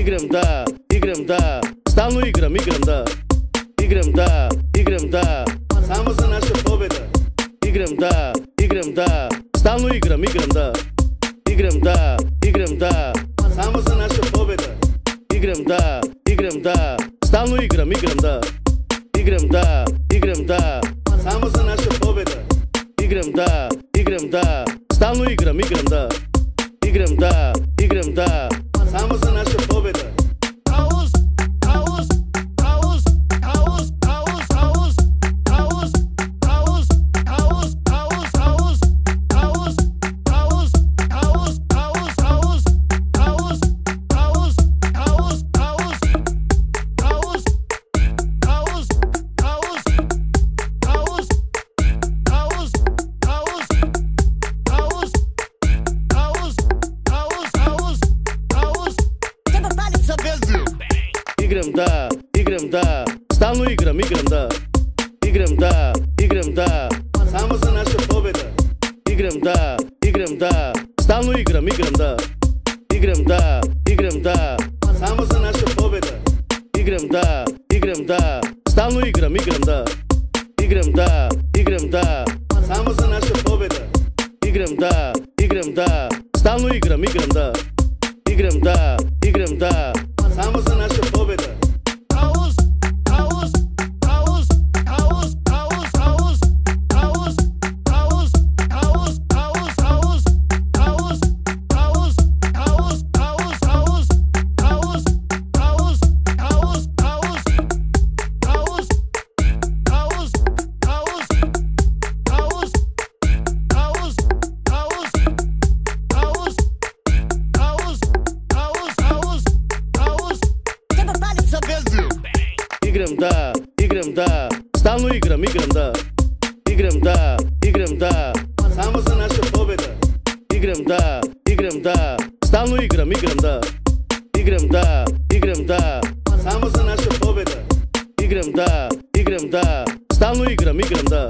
İgrem'da, İgrem'da. Stalno igram, igram da. Igram da, igram da. Samo za Играм да, играм да, само за наша победа. Играм да, играм да, стално играм, играм да. Играм да, играм да, само за наша победа. Играм да, играм да, стално играм, играм да. Играм да, Играм да, играм да, само за наша победа. Играм да, играм да, стално играм, играм да. Играм да, играм да, само за наша победа. Играм да, играм да, стално играм, играм да.